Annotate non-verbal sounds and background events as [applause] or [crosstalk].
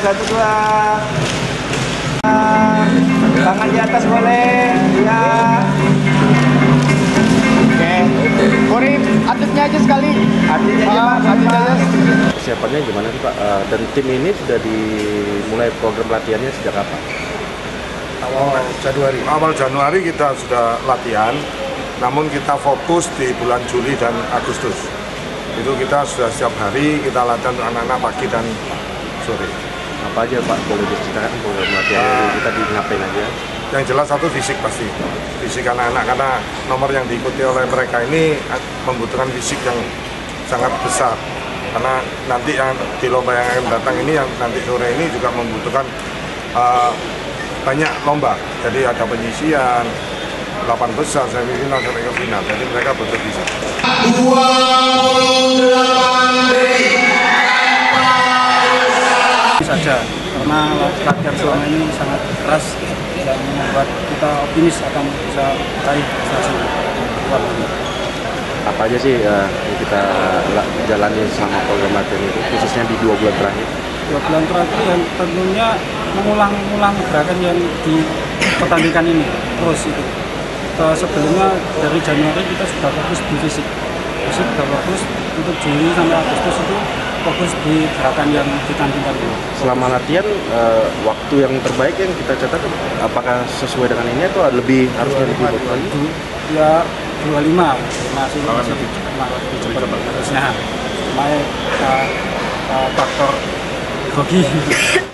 Satu dua. Tangan di atas boleh. Ya. Oke. Kori atletnya aja sekali. Atletnya aja, Pak. Atletnya aja. Persiapannya gimana sih Pak? Eh, dan tim ini sudah dimulai program latihannya sejak kapan? awal Januari. Awal Januari kita sudah latihan, namun kita fokus di bulan Juli dan Agustus. Itu kita sudah setiap hari kita latihan untuk anak-anak pagi dan sore. Apa aja Pak boleh diceritakan program latihannya kita di ngapain aja? Yang jelas satu fisik pasti, fisik anak-anak karena nomor yang diikuti oleh mereka ini membutuhkan fisik yang sangat besar. Karena nanti yang di lomba yang akan datang ini yang nanti sore ini juga membutuhkan uh, banyak lomba. Jadi ada penyisian, 8 besar, semifinal sampai ke final. Jadi mereka betul bisa. saja karena latihan selama ini sangat keras dan membuat kita optimis akan bisa raih prestasi Apa aja sih eh, yang kita la- jalani selama program latihan itu, khususnya di dua bulan terakhir? dua bulan terakhir yang tentunya mengulang-ulang gerakan yang dipertandingkan ini terus itu. Sebelumnya dari Januari kita sudah fokus di fisik fisik sudah fokus untuk Juli sampai Agustus itu fokus di gerakan yang ditandingkan ini Selama latihan, eh, waktu yang terbaik yang kita catat, apakah sesuai dengan ini atau lebih harusnya lebih lagi? Du- ya 25 masih masih lebih cepat. harusnya cuma uh, uh, faktor grogi [laughs]